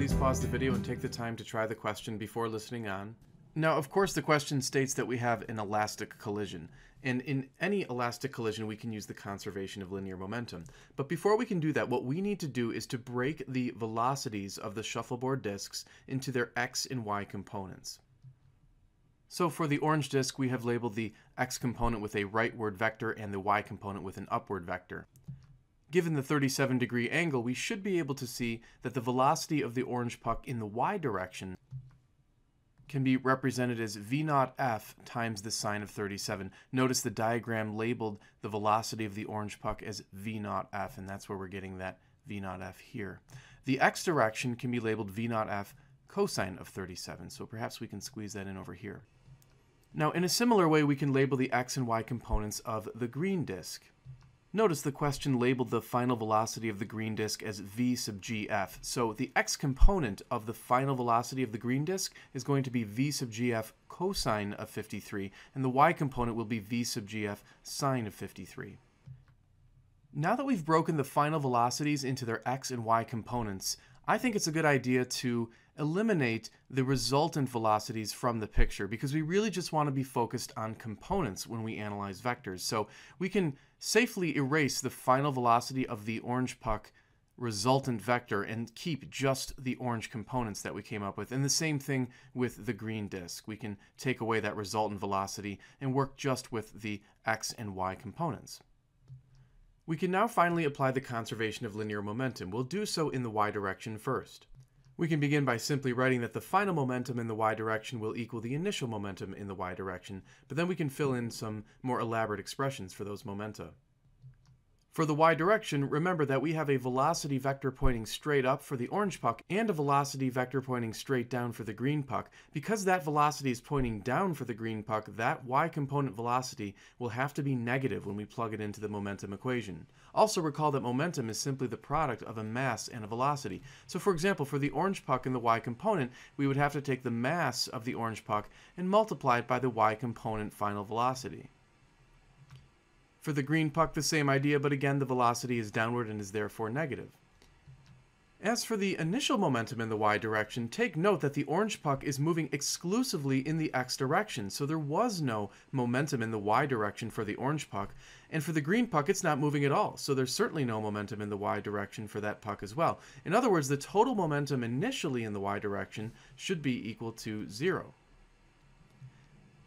please pause the video and take the time to try the question before listening on. Now, of course, the question states that we have an elastic collision, and in any elastic collision, we can use the conservation of linear momentum. But before we can do that, what we need to do is to break the velocities of the shuffleboard disks into their x and y components. So for the orange disk, we have labeled the x component with a rightward vector and the y component with an upward vector. Given the 37 degree angle, we should be able to see that the velocity of the orange puck in the y direction can be represented as v naught f times the sine of 37. Notice the diagram labeled the velocity of the orange puck as v naught f, and that's where we're getting that v naught f here. The x direction can be labeled v naught f cosine of 37, so perhaps we can squeeze that in over here. Now, in a similar way, we can label the x and y components of the green disk. Notice the question labeled the final velocity of the green disk as v sub gf. So the x component of the final velocity of the green disk is going to be v sub gf cosine of 53, and the y component will be v sub gf sine of 53. Now that we've broken the final velocities into their x and y components, I think it's a good idea to eliminate the resultant velocities from the picture because we really just want to be focused on components when we analyze vectors. So we can safely erase the final velocity of the orange puck resultant vector and keep just the orange components that we came up with. And the same thing with the green disk. We can take away that resultant velocity and work just with the x and y components. We can now finally apply the conservation of linear momentum. We'll do so in the y direction first. We can begin by simply writing that the final momentum in the y direction will equal the initial momentum in the y direction, but then we can fill in some more elaborate expressions for those momenta. For the y direction, remember that we have a velocity vector pointing straight up for the orange puck and a velocity vector pointing straight down for the green puck. Because that velocity is pointing down for the green puck, that y component velocity will have to be negative when we plug it into the momentum equation. Also recall that momentum is simply the product of a mass and a velocity. So for example, for the orange puck in the y component, we would have to take the mass of the orange puck and multiply it by the y component final velocity. For the green puck, the same idea, but again, the velocity is downward and is therefore negative. As for the initial momentum in the y direction, take note that the orange puck is moving exclusively in the x direction, so there was no momentum in the y direction for the orange puck, and for the green puck it's not moving at all, so there's certainly no momentum in the y direction for that puck as well. In other words, the total momentum initially in the y direction should be equal to zero.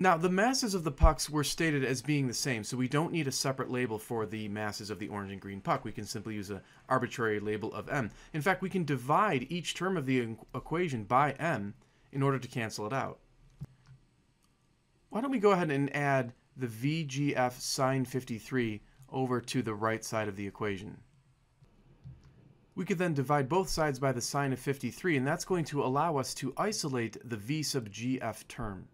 Now, the masses of the pucks were stated as being the same, so we don't need a separate label for the masses of the orange and green puck. We can simply use an arbitrary label of m. In fact, we can divide each term of the equation by m in order to cancel it out. Why don't we go ahead and add the VGF sine 53 over to the right side of the equation. We could then divide both sides by the sine of 53, and that's going to allow us to isolate the V sub GF term.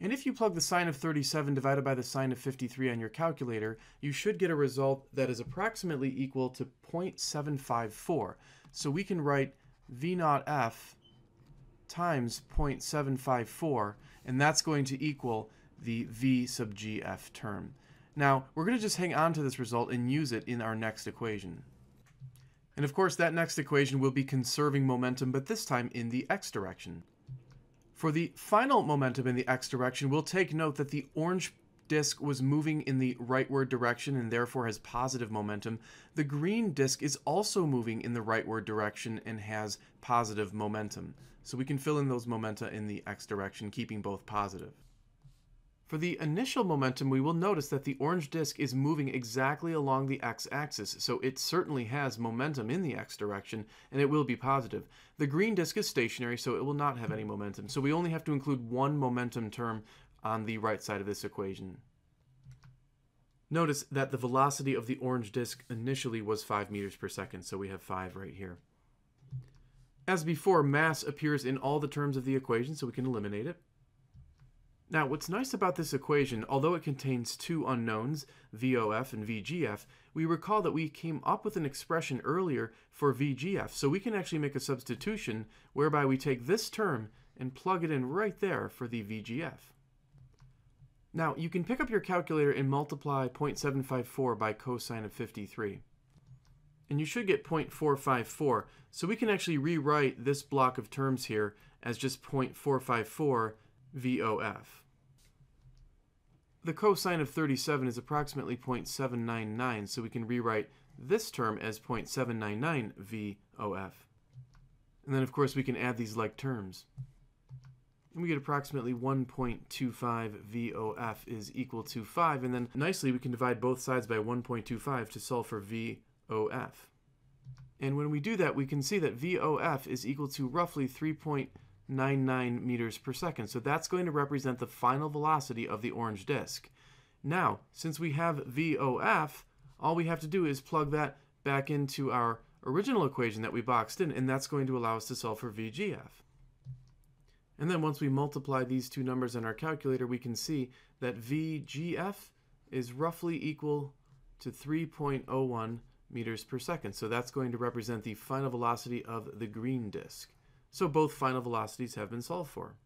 And if you plug the sine of 37 divided by the sine of 53 on your calculator, you should get a result that is approximately equal to 0.754. So we can write V naught F times 0.754, and that's going to equal the V sub GF term. Now, we're going to just hang on to this result and use it in our next equation. And of course, that next equation will be conserving momentum, but this time in the x direction. For the final momentum in the x direction, we'll take note that the orange disk was moving in the rightward direction and therefore has positive momentum. The green disk is also moving in the rightward direction and has positive momentum. So we can fill in those momenta in the x direction, keeping both positive. For the initial momentum, we will notice that the orange disk is moving exactly along the x-axis, so it certainly has momentum in the x direction, and it will be positive. The green disk is stationary, so it will not have any momentum, so we only have to include one momentum term on the right side of this equation. Notice that the velocity of the orange disk initially was 5 meters per second, so we have 5 right here. As before, mass appears in all the terms of the equation, so we can eliminate it. Now, what's nice about this equation, although it contains two unknowns, VOF and VGF, we recall that we came up with an expression earlier for VGF, so we can actually make a substitution whereby we take this term and plug it in right there for the VGF. Now, you can pick up your calculator and multiply 0.754 by cosine of 53. and you should get 0.454. So we can actually rewrite this block of terms here as just 0.454 VOF. The cosine of 37 is approximately 0.799, so we can rewrite this term as 0.799 VOF. And then, of course, we can add these like terms. And we get approximately 1.25 VOF is equal to 5. And then, nicely, we can divide both sides by 1.25 to solve for VOF. And when we do that, we can see that VOF is equal to roughly 3.99 meters per second. So that's going to represent the final velocity of the orange disk. Now, since we have VOF, all we have to do is plug that back into our original equation that we boxed in, and that's going to allow us to solve for VGF. And then once we multiply these two numbers in our calculator, we can see that VGF is roughly equal to 3.01 meters per second. So that's going to represent the final velocity of the green disk. So both final velocities have been solved for.